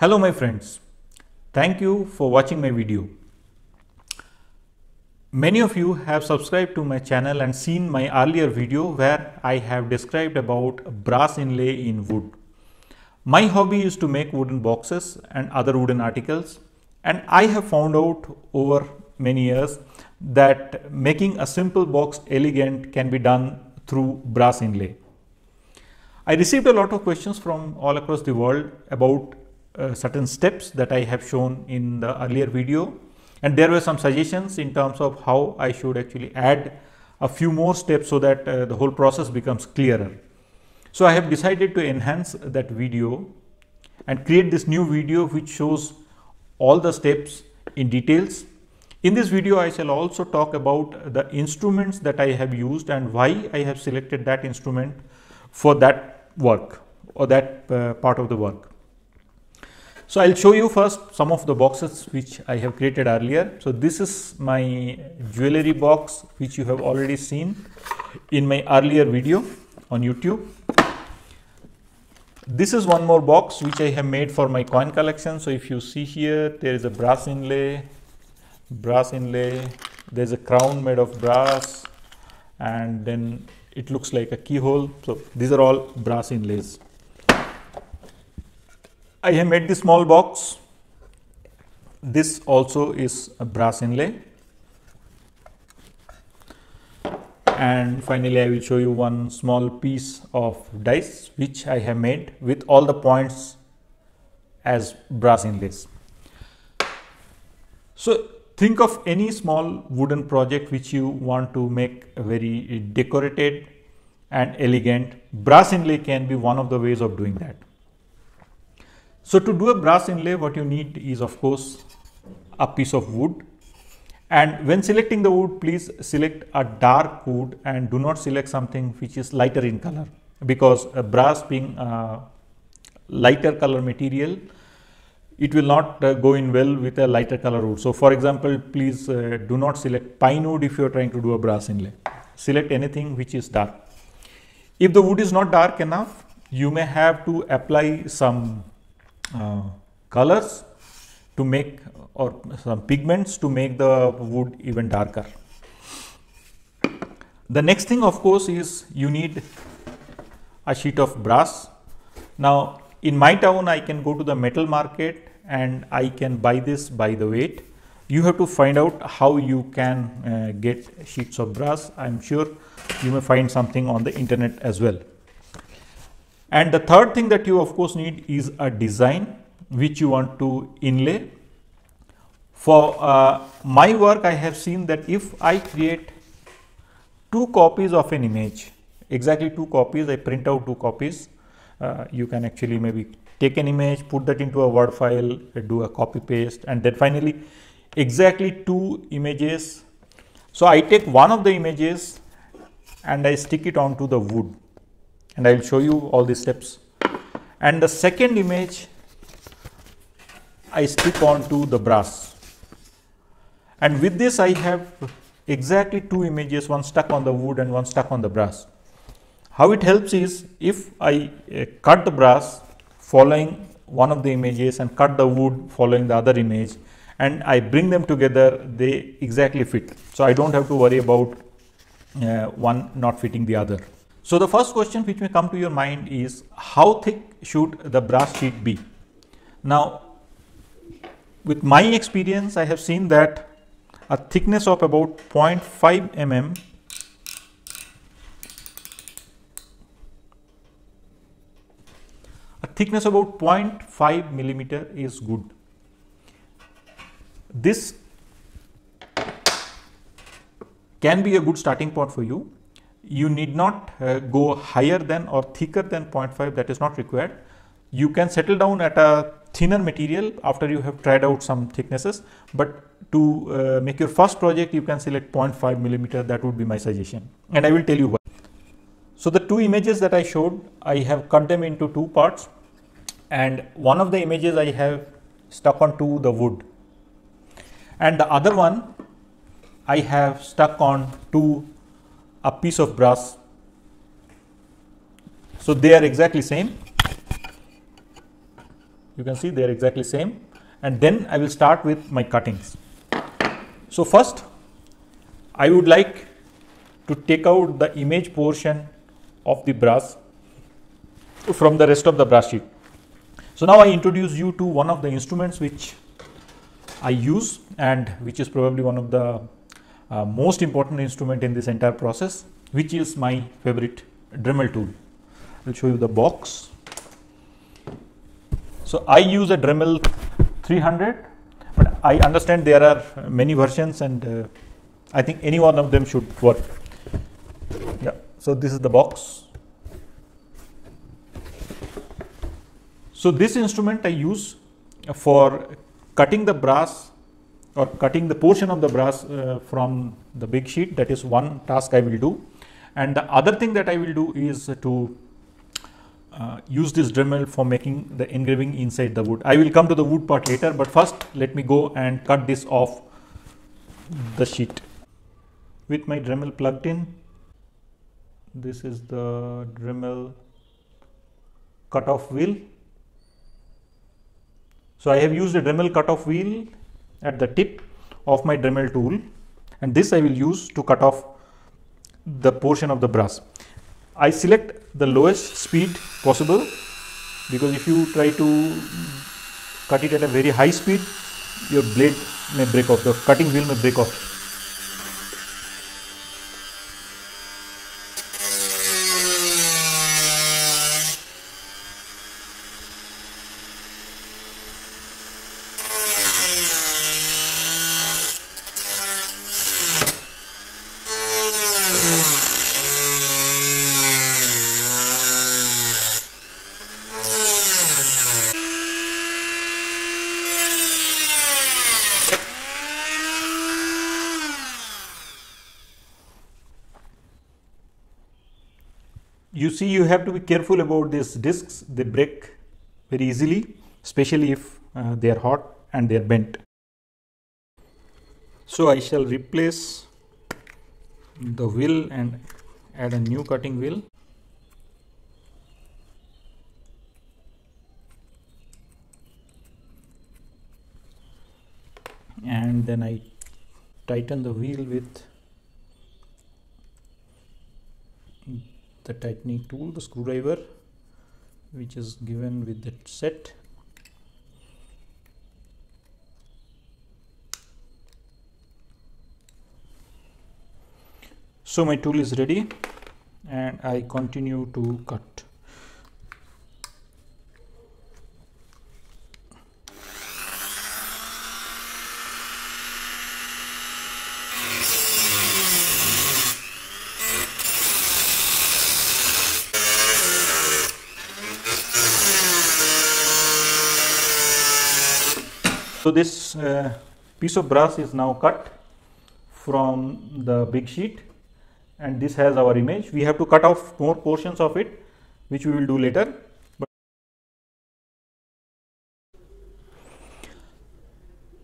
Hello my friends, thank you for watching my video. Many of you have subscribed to my channel and seen my earlier video where I have described about brass inlay in wood. My hobby is to make wooden boxes and other wooden articles and I have found out over many years that making a simple box elegant can be done through brass inlay. I received a lot of questions from all across the world about uh, certain steps that I have shown in the earlier video and there were some suggestions in terms of how I should actually add a few more steps so that uh, the whole process becomes clearer. So I have decided to enhance that video and create this new video which shows all the steps in details. In this video I shall also talk about the instruments that I have used and why I have selected that instrument for that work or that uh, part of the work. So I'll show you first some of the boxes which I have created earlier. So this is my jewelry box which you have already seen in my earlier video on YouTube. This is one more box which I have made for my coin collection. So if you see here, there is a brass inlay, brass inlay, there's a crown made of brass and then it looks like a keyhole. So these are all brass inlays. I have made this small box. This also is a brass inlay. And finally, I will show you one small piece of dice which I have made with all the points as brass inlays. So think of any small wooden project which you want to make very decorated and elegant. Brass inlay can be one of the ways of doing that. So to do a brass inlay, what you need is of course a piece of wood. And when selecting the wood, please select a dark wood and do not select something which is lighter in color because brass being a lighter color material, it will not uh, go in well with a lighter color wood. So for example, please uh, do not select pine wood if you are trying to do a brass inlay. Select anything which is dark. If the wood is not dark enough, you may have to apply some colors to make or some pigments to make the wood even darker. The next thing of course is you need a sheet of brass. Now in my town I can go to the metal market and I can buy this by the weight. You have to find out how you can uh, get sheets of brass. I am sure you may find something on the internet as well. And the third thing that you of course need is a design which you want to inlay. For uh, my work, I have seen that if I create two copies of an image, exactly two copies, I print out two copies, uh, you can actually maybe take an image, put that into a Word file, do a copy paste, and then finally exactly two images. So I take one of the images and I stick it onto the wood and I will show you all the steps. And the second image I stick onto the brass. And with this I have exactly two images, one stuck on the wood and one stuck on the brass. How it helps is if I uh, cut the brass following one of the images and cut the wood following the other image and I bring them together, they exactly fit. So I don't have to worry about uh, one not fitting the other. So the first question which may come to your mind is how thick should the brass sheet be? Now with my experience I have seen that a thickness of about 0.5 mm a thickness about 0.5 millimeter is good. This can be a good starting point for you you need not uh, go higher than or thicker than 0.5 that is not required. You can settle down at a thinner material after you have tried out some thicknesses but to uh, make your first project you can select 0.5 millimeter that would be my suggestion and I will tell you why. So the two images that I showed I have cut them into two parts and one of the images I have stuck onto the wood and the other one I have stuck on to a piece of brass. So they are exactly same. you can see they are exactly same and then I will start with my cuttings. So first I would like to take out the image portion of the brass from the rest of the brass sheet. So now I introduce you to one of the instruments which I use and which is probably one of the uh, most important instrument in this entire process which is my favorite Dremel tool. I'll show you the box. So I use a Dremel 300 but I understand there are many versions and uh, I think any one of them should work. Yeah, so this is the box. So this instrument I use for cutting the brass or cutting the portion of the brass uh, from the big sheet that is one task I will do and the other thing that I will do is to uh, use this Dremel for making the engraving inside the wood. I will come to the wood part later but first let me go and cut this off the sheet. With my Dremel plugged in, this is the Dremel cut-off wheel. So I have used a Dremel cut-off wheel at the tip of my Dremel tool and this I will use to cut off the portion of the brass. I select the lowest speed possible because if you try to cut it at a very high speed your blade may break off the cutting wheel may break off you see you have to be careful about these discs. They break very easily especially if uh, they are hot and they are bent. So I shall replace the wheel and add a new cutting wheel. And then I tighten the wheel with the tightening tool the screwdriver which is given with the set. So my tool is ready and I continue to cut So this uh, piece of brass is now cut from the big sheet and this has our image. We have to cut off more portions of it which we will do later. But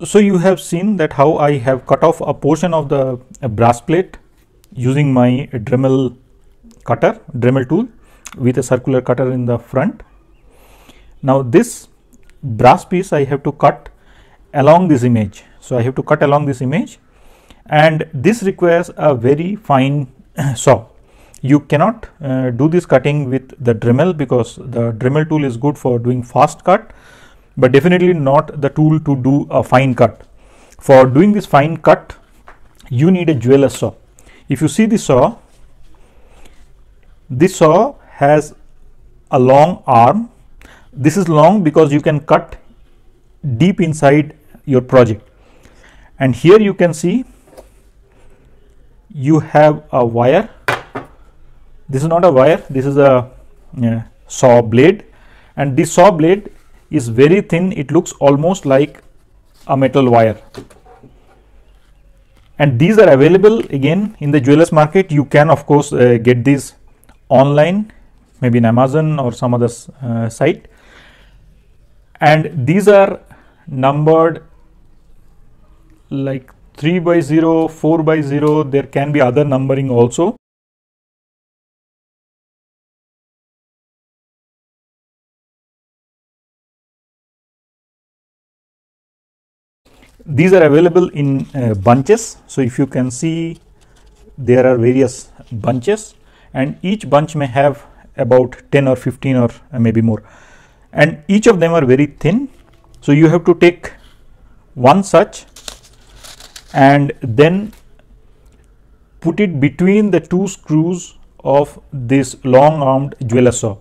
so you have seen that how I have cut off a portion of the brass plate using my Dremel cutter, Dremel tool with a circular cutter in the front. Now this brass piece I have to cut along this image. So, I have to cut along this image and this requires a very fine saw. You cannot uh, do this cutting with the Dremel because the Dremel tool is good for doing fast cut, but definitely not the tool to do a fine cut. For doing this fine cut, you need a jeweler saw. If you see the saw, this saw has a long arm. This is long because you can cut deep inside your project. And here you can see you have a wire. This is not a wire this is a saw blade. And this saw blade is very thin it looks almost like a metal wire. And these are available again in the jewelers market. You can of course uh, get these online maybe in amazon or some other uh, site. And these are numbered like 3 by 0 4 by 0 there can be other numbering also. These are available in uh, bunches. So if you can see there are various bunches and each bunch may have about 10 or 15 or uh, maybe more. And each of them are very thin. So you have to take one such and then put it between the two screws of this long armed jeweler saw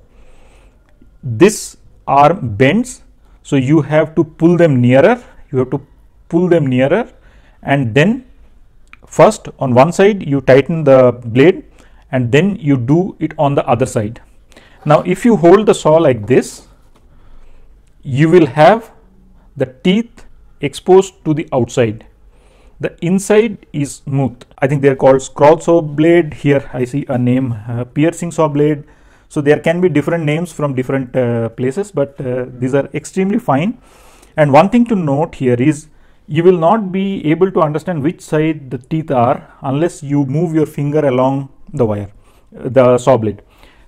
this arm bends so you have to pull them nearer you have to pull them nearer and then first on one side you tighten the blade and then you do it on the other side. Now if you hold the saw like this you will have the teeth exposed to the outside the inside is smooth i think they're called scroll saw blade. Here i see a name uh, piercing saw blade. So there can be different names from different uh, places but uh, these are extremely fine. And one thing to note here is you will not be able to understand which side the teeth are unless you move your finger along the wire the saw blade.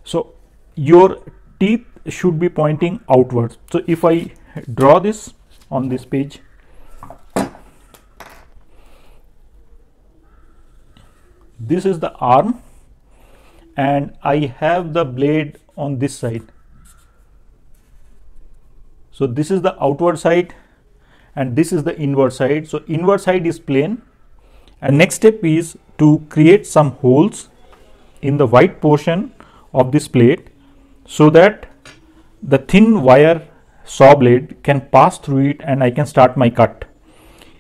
So your teeth should be pointing outwards. So if i draw this on this page this is the arm and I have the blade on this side. So this is the outward side and this is the inward side. So inward side is plain and next step is to create some holes in the white portion of this plate so that the thin wire saw blade can pass through it and I can start my cut.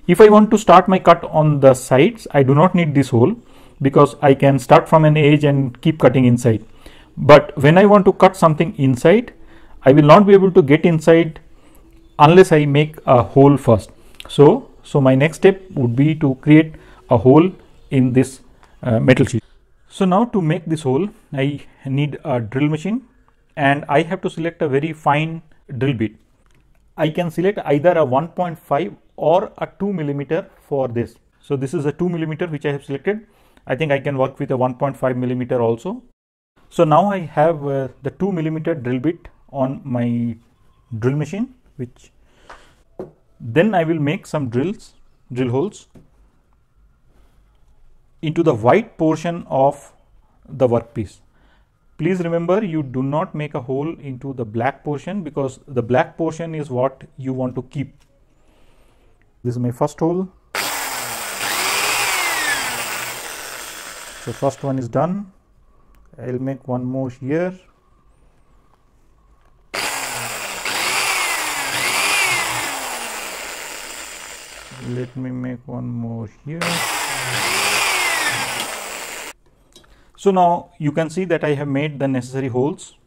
If I want to start my cut on the sides, I do not need this hole because I can start from an edge and keep cutting inside. But when I want to cut something inside, I will not be able to get inside unless I make a hole first. So, so my next step would be to create a hole in this uh, metal sheet. So now to make this hole, I need a drill machine and I have to select a very fine drill bit. I can select either a 1.5 or a 2 millimeter for this. So this is a 2 millimeter which I have selected I think I can work with a 1.5 millimeter also. So now I have uh, the 2 millimeter drill bit on my drill machine which then I will make some drills, drill holes into the white portion of the workpiece. Please remember you do not make a hole into the black portion because the black portion is what you want to keep. This is my first hole so first one is done. I'll make one more here. Let me make one more here. So now you can see that I have made the necessary holes.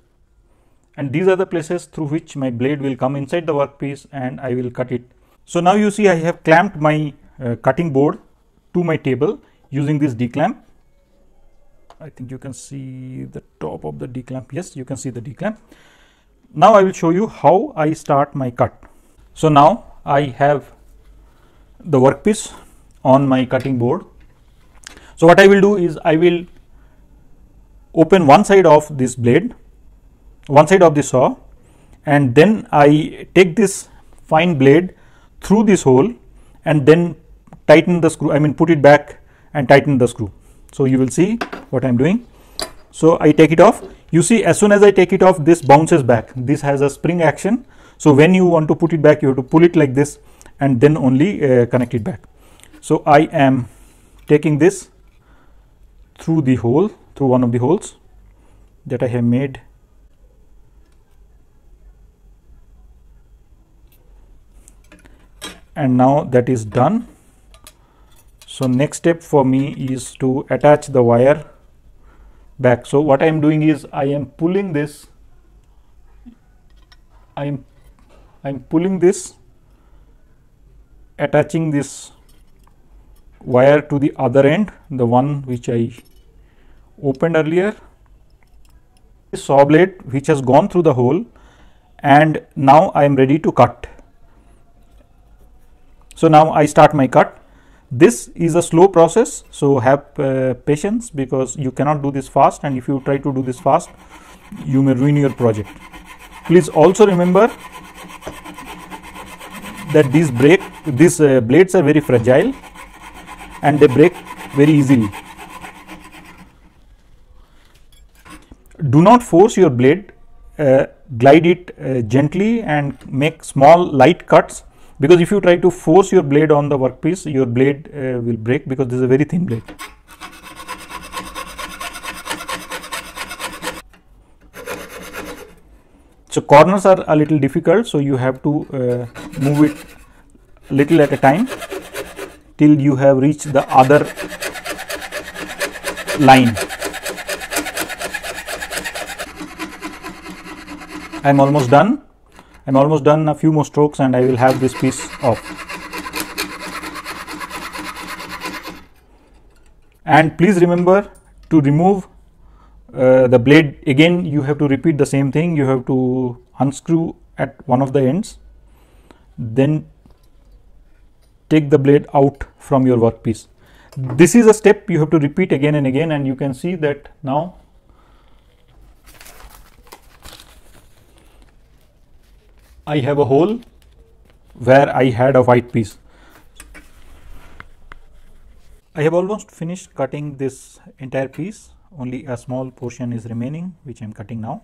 And these are the places through which my blade will come inside the workpiece and I will cut it. So now you see I have clamped my uh, cutting board to my table using this D clamp I think you can see the top of the D clamp. Yes, you can see the D clamp. Now I will show you how I start my cut. So now I have the workpiece on my cutting board. So what I will do is I will open one side of this blade, one side of the saw and then I take this fine blade through this hole and then tighten the screw, I mean put it back and tighten the screw. So you will see what I'm doing. So I take it off. You see as soon as I take it off this bounces back. This has a spring action. So when you want to put it back you have to pull it like this and then only uh, connect it back. So I am taking this through the hole through one of the holes that I have made and now that is done so next step for me is to attach the wire back. So what i am doing is i am pulling this i am i am pulling this attaching this wire to the other end the one which i opened earlier. This saw blade which has gone through the hole and now i am ready to cut. So now i start my cut this is a slow process, so have uh, patience because you cannot do this fast and if you try to do this fast, you may ruin your project. Please also remember that these break these uh, blades are very fragile and they break very easily do not force your blade uh, glide it uh, gently and make small light cuts because if you try to force your blade on the workpiece your blade uh, will break because this is a very thin blade so corners are a little difficult so you have to uh, move it little at a time till you have reached the other line I'm almost done. I'm almost done. A few more strokes and I will have this piece off. And please remember to remove uh, the blade. Again you have to repeat the same thing. You have to unscrew at one of the ends. Then take the blade out from your workpiece. This is a step you have to repeat again and again and you can see that now I have a hole where I had a white piece. I have almost finished cutting this entire piece only a small portion is remaining which I am cutting now.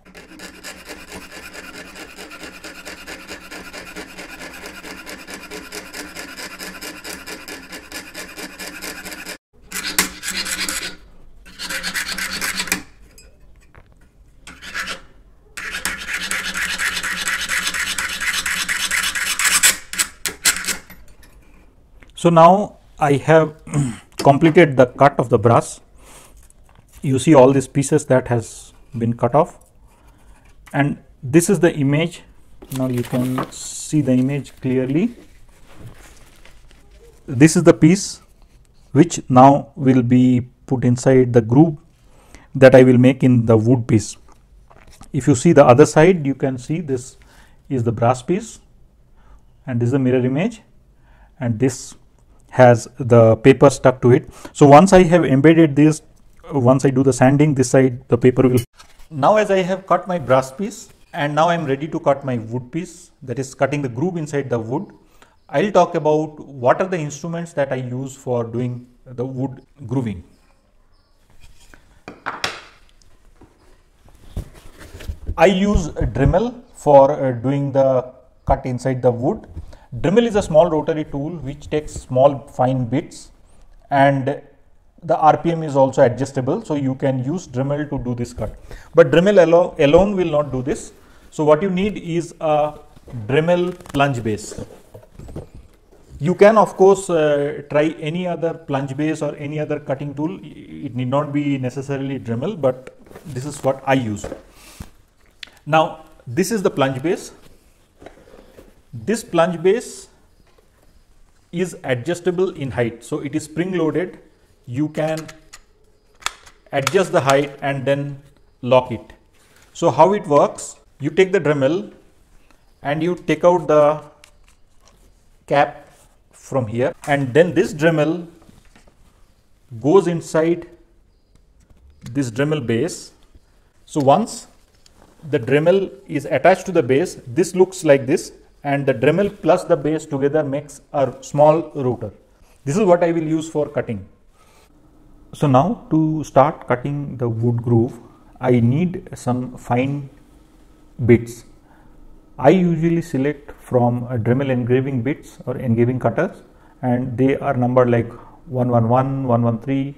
So now I have completed the cut of the brass. You see all these pieces that has been cut off and this is the image. Now you can see the image clearly. This is the piece which now will be put inside the groove that I will make in the wood piece. If you see the other side, you can see this is the brass piece and this is the mirror image and this has the paper stuck to it. So once I have embedded this, once I do the sanding this side, the paper will. Now as I have cut my brass piece and now I am ready to cut my wood piece that is cutting the groove inside the wood. I'll talk about what are the instruments that I use for doing the wood grooving. I use Dremel for uh, doing the cut inside the wood Dremel is a small rotary tool which takes small fine bits and the RPM is also adjustable. So, you can use Dremel to do this cut. But Dremel alo alone will not do this. So, what you need is a Dremel plunge base. You can of course uh, try any other plunge base or any other cutting tool. It need not be necessarily Dremel, but this is what I use. Now, this is the plunge base. This plunge base is adjustable in height. So it is spring loaded. You can adjust the height and then lock it. So how it works, you take the Dremel and you take out the cap from here and then this Dremel goes inside this Dremel base. So once the Dremel is attached to the base, this looks like this and the Dremel plus the base together makes a small router. This is what I will use for cutting. So now to start cutting the wood groove, I need some fine bits. I usually select from Dremel engraving bits or engraving cutters and they are numbered like 111, 113.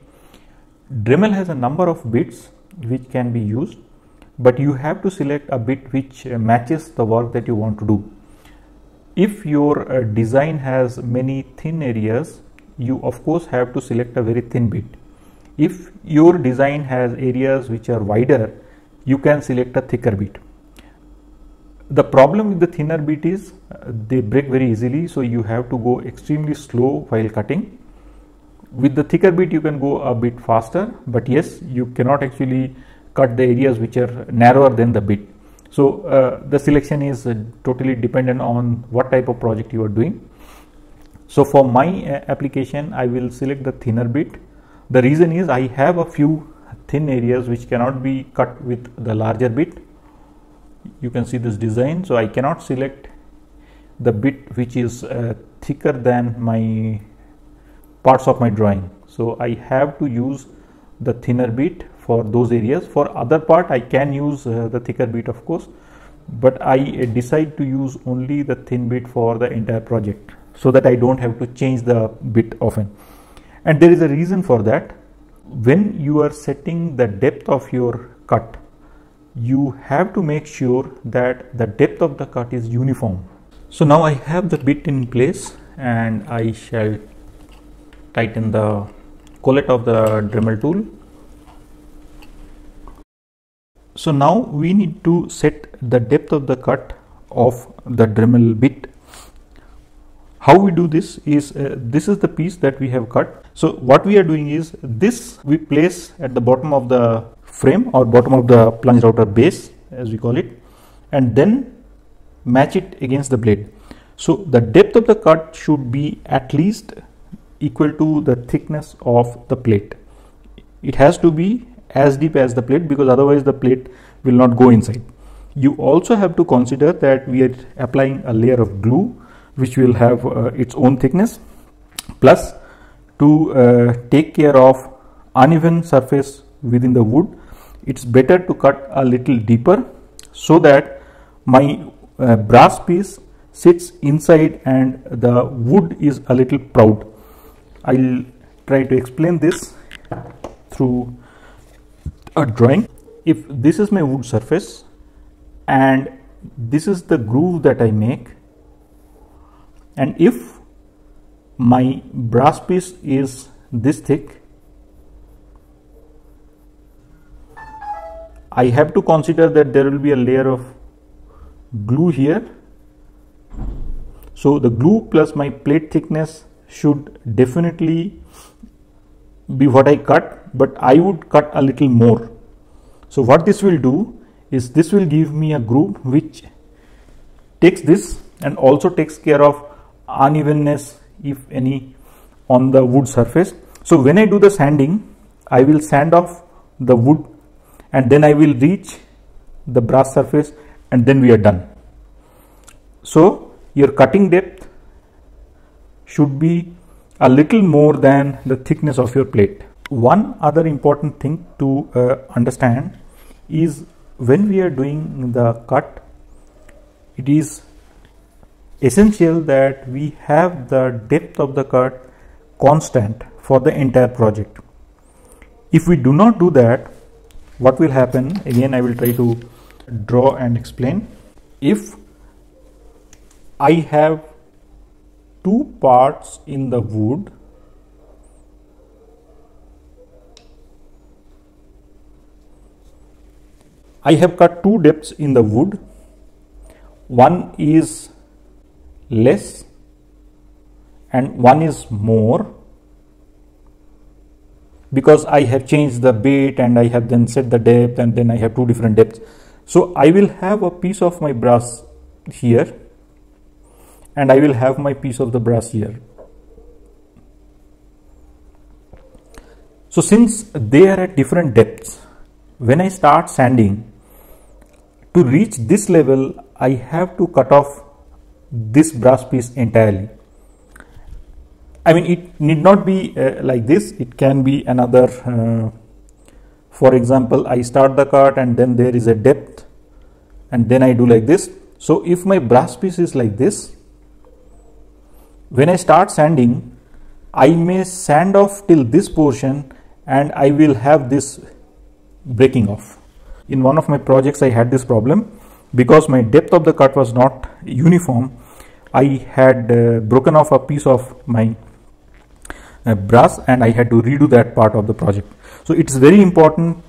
Dremel has a number of bits which can be used but you have to select a bit which matches the work that you want to do if your uh, design has many thin areas you of course have to select a very thin bit. If your design has areas which are wider you can select a thicker bit. The problem with the thinner bit is uh, they break very easily so you have to go extremely slow while cutting. With the thicker bit you can go a bit faster but yes you cannot actually cut the areas which are narrower than the bit so uh, the selection is uh, totally dependent on what type of project you are doing. So for my uh, application, I will select the thinner bit. The reason is I have a few thin areas which cannot be cut with the larger bit. You can see this design. So I cannot select the bit which is uh, thicker than my parts of my drawing so I have to use the thinner bit for those areas. For other part I can use uh, the thicker bit of course but I uh, decide to use only the thin bit for the entire project so that I don't have to change the bit often. And there is a reason for that. When you are setting the depth of your cut you have to make sure that the depth of the cut is uniform. So now I have the bit in place and I shall tighten the collet of the Dremel tool so now we need to set the depth of the cut of the Dremel bit. How we do this is uh, this is the piece that we have cut. So what we are doing is this we place at the bottom of the frame or bottom of the plunge router base as we call it and then match it against the blade. So the depth of the cut should be at least equal to the thickness of the plate. It has to be as deep as the plate because otherwise the plate will not go inside. You also have to consider that we are applying a layer of glue which will have uh, its own thickness. Plus to uh, take care of uneven surface within the wood it's better to cut a little deeper so that my uh, brass piece sits inside and the wood is a little proud. I'll try to explain this through a drawing. If this is my wood surface and this is the groove that I make and if my brass piece is this thick I have to consider that there will be a layer of glue here. So the glue plus my plate thickness should definitely be what I cut but I would cut a little more so what this will do is this will give me a groove which takes this and also takes care of unevenness if any on the wood surface. So when I do the sanding, I will sand off the wood and then I will reach the brass surface and then we are done. So your cutting depth should be a little more than the thickness of your plate. One other important thing to uh, understand is when we are doing the cut, it is essential that we have the depth of the cut constant for the entire project. If we do not do that, what will happen again I will try to draw and explain if I have two parts in the wood I have cut two depths in the wood one is less and one is more because I have changed the bit and I have then set the depth and then I have two different depths. So I will have a piece of my brass here and I will have my piece of the brass here. So since they are at different depths, when I start sanding, to reach this level, I have to cut off this brass piece entirely. I mean, it need not be uh, like this. It can be another, uh, for example, I start the cut and then there is a depth and then I do like this. So if my brass piece is like this, when I start sanding, I may sand off till this portion and I will have this breaking off. In one of my projects, I had this problem because my depth of the cut was not uniform. I had uh, broken off a piece of my uh, brass and I had to redo that part of the project. So it's very important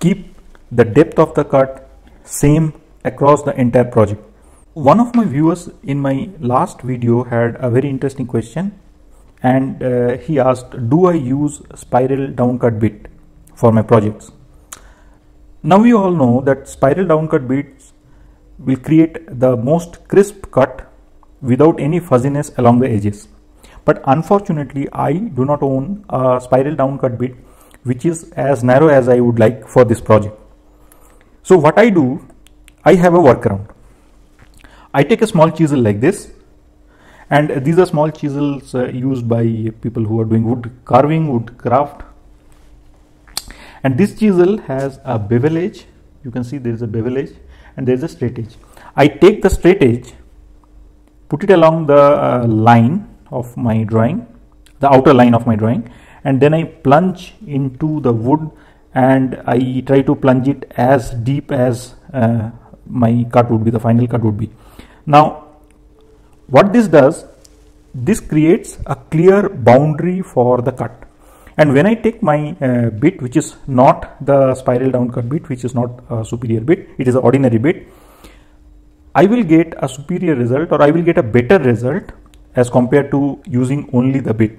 keep the depth of the cut same across the entire project. One of my viewers in my last video had a very interesting question and uh, he asked do I use spiral downcut bit for my projects. Now you all know that spiral downcut bits will create the most crisp cut without any fuzziness along the edges but unfortunately I do not own a spiral downcut bit which is as narrow as I would like for this project. So what I do, I have a workaround. I take a small chisel like this and these are small chisels uh, used by people who are doing wood carving, wood craft and this chisel has a bevel edge. You can see there is a bevel edge and there is a straight edge. I take the straight edge put it along the uh, line of my drawing the outer line of my drawing and then I plunge into the wood and I try to plunge it as deep as uh, my cut would be the final cut would be. Now what this does this creates a clear boundary for the cut and when I take my uh, bit which is not the spiral down cut bit which is not a superior bit it is an ordinary bit I will get a superior result or I will get a better result as compared to using only the bit.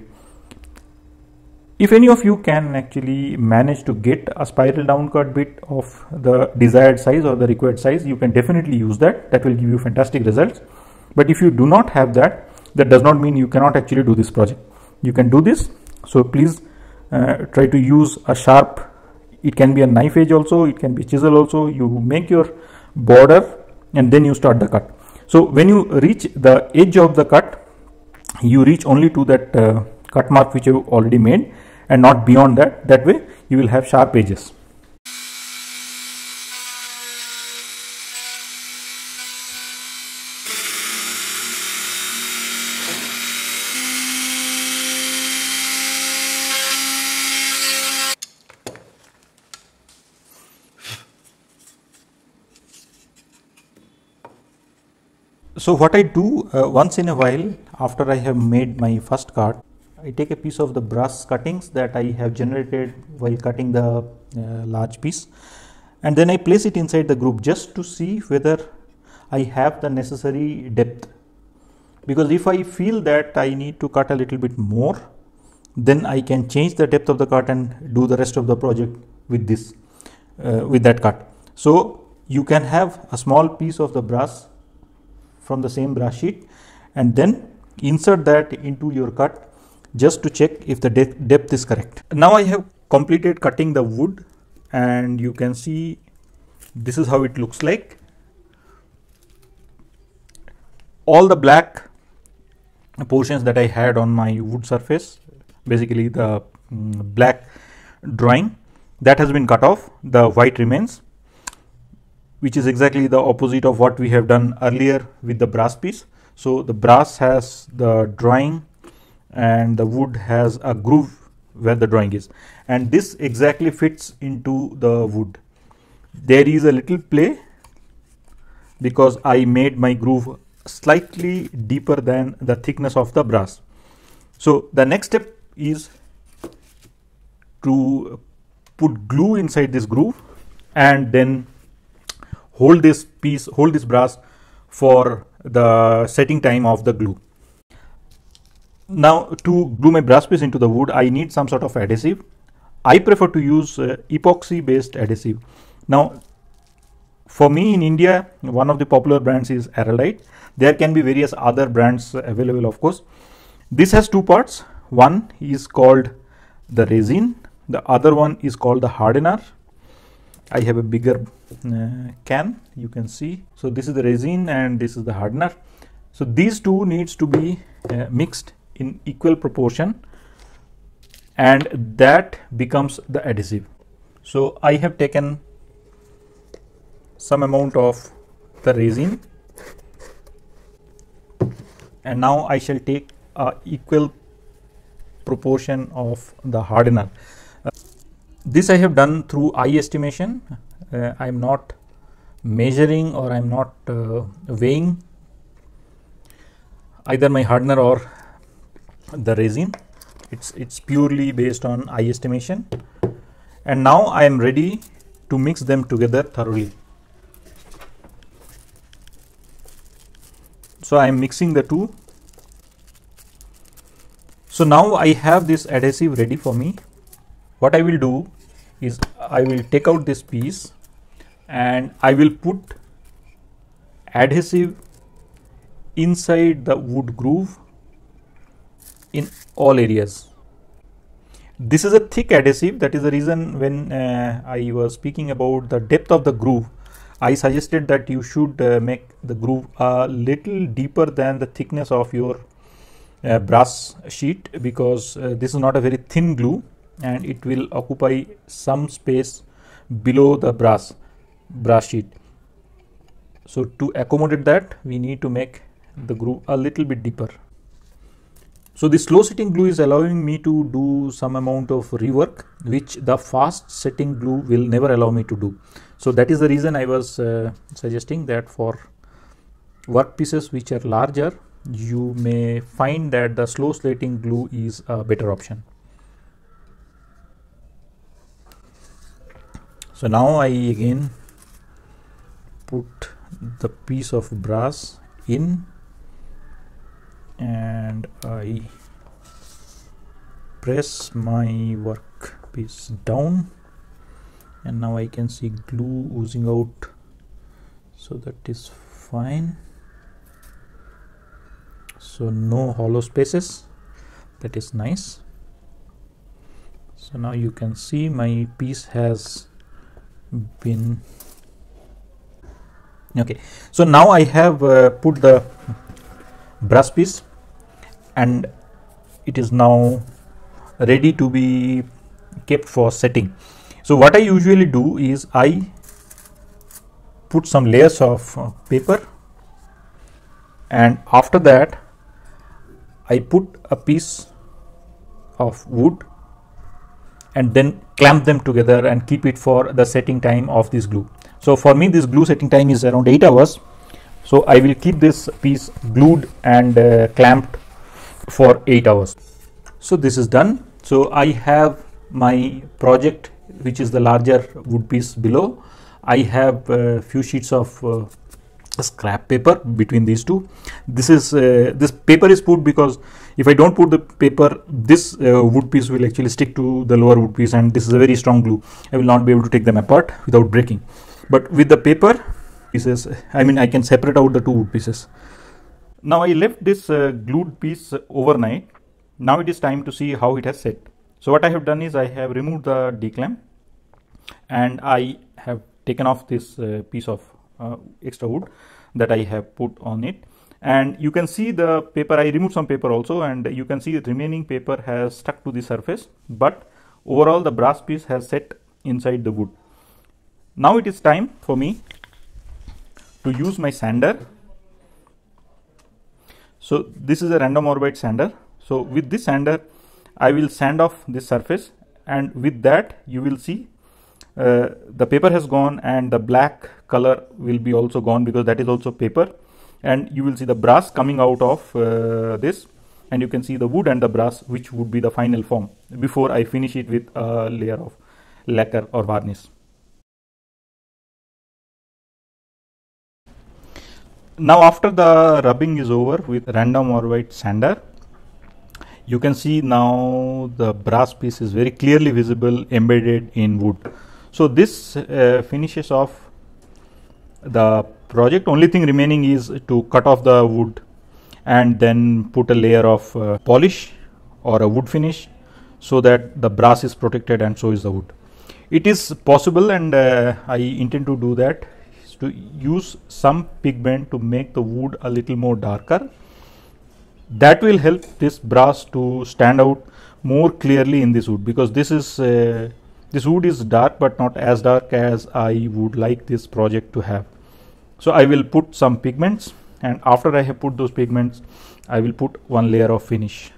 If any of you can actually manage to get a spiral down cut bit of the desired size or the required size you can definitely use that. That will give you fantastic results. But if you do not have that that does not mean you cannot actually do this project. You can do this. So please try to use a sharp it can be a knife edge also it can be chisel also. You make your border and then you start the cut. So when you reach the edge of the cut you reach only to that uh, cut mark which you already made and not beyond that that way you will have sharp edges So what I do uh, once in a while after I have made my first cut, I take a piece of the brass cuttings that I have generated while cutting the uh, large piece and then I place it inside the groove just to see whether I have the necessary depth because if I feel that I need to cut a little bit more then I can change the depth of the cut and do the rest of the project with this uh, with that cut. So you can have a small piece of the brass from the same brass sheet and then insert that into your cut just to check if the de depth is correct. Now I have completed cutting the wood and you can see this is how it looks like. All the black portions that I had on my wood surface basically the um, black drawing that has been cut off the white remains which is exactly the opposite of what we have done earlier with the brass piece. So the brass has the drawing and the wood has a groove where the drawing is and this exactly fits into the wood. There is a little play because I made my groove slightly deeper than the thickness of the brass. So the next step is to put glue inside this groove and then hold this piece, hold this brass for the setting time of the glue. Now to glue my brass piece into the wood, I need some sort of adhesive. I prefer to use uh, epoxy based adhesive. Now for me in India, one of the popular brands is Araldite. There can be various other brands available of course. This has two parts. One is called the resin. The other one is called the hardener. I have a bigger uh, can you can see. So this is the resin and this is the hardener. So these two needs to be uh, mixed in equal proportion and that becomes the adhesive. So I have taken some amount of the resin and now I shall take a equal proportion of the hardener this I have done through eye estimation. Uh, I am not measuring or I am not uh, weighing either my hardener or the resin. It's it's purely based on eye estimation. And now I am ready to mix them together thoroughly. So I am mixing the two. So now I have this adhesive ready for me. What I will do is I will take out this piece and I will put adhesive inside the wood groove in all areas. This is a thick adhesive that is the reason when uh, I was speaking about the depth of the groove I suggested that you should uh, make the groove a little deeper than the thickness of your uh, brass sheet because uh, this is not a very thin glue and it will occupy some space below the brass brass sheet. So to accommodate that we need to make the groove a little bit deeper. So the slow setting glue is allowing me to do some amount of rework which the fast setting glue will never allow me to do. So that is the reason i was uh, suggesting that for workpieces which are larger you may find that the slow setting glue is a better option so now i again put the piece of brass in and I press my work piece down. And now I can see glue oozing out. So that is fine. So no hollow spaces. That is nice. So now you can see my piece has been okay. So now I have uh, put the brass piece and it is now ready to be kept for setting. So what I usually do is I put some layers of uh, paper and after that I put a piece of wood and then clamp them together and keep it for the setting time of this glue so for me this glue setting time is around 8 hours. So I will keep this piece glued and uh, clamped for 8 hours. So this is done. So I have my project which is the larger wood piece below. I have a few sheets of uh, scrap paper between these two. This is uh, this paper is put because if I don't put the paper, this uh, wood piece will actually stick to the lower wood piece, and this is a very strong glue. I will not be able to take them apart without breaking but with the paper pieces I mean I can separate out the two wood pieces. Now I left this uh, glued piece overnight. Now it is time to see how it has set. So what I have done is I have removed the D clamp and I have taken off this uh, piece of uh, extra wood that I have put on it and you can see the paper I removed some paper also and you can see the remaining paper has stuck to the surface but overall the brass piece has set inside the wood now it is time for me to use my sander. So this is a random orbit sander. So with this sander, I will sand off this surface and with that you will see uh, the paper has gone and the black color will be also gone because that is also paper and you will see the brass coming out of uh, this and you can see the wood and the brass which would be the final form before I finish it with a layer of lacquer or varnish. Now after the rubbing is over with random orbit sander, you can see now the brass piece is very clearly visible embedded in wood. So this uh, finishes off the project. Only thing remaining is to cut off the wood and then put a layer of uh, polish or a wood finish so that the brass is protected and so is the wood. It is possible and uh, I intend to do that to use some pigment to make the wood a little more darker. That will help this brass to stand out more clearly in this wood because this is uh, this wood is dark but not as dark as I would like this project to have. So I will put some pigments and after I have put those pigments I will put one layer of finish.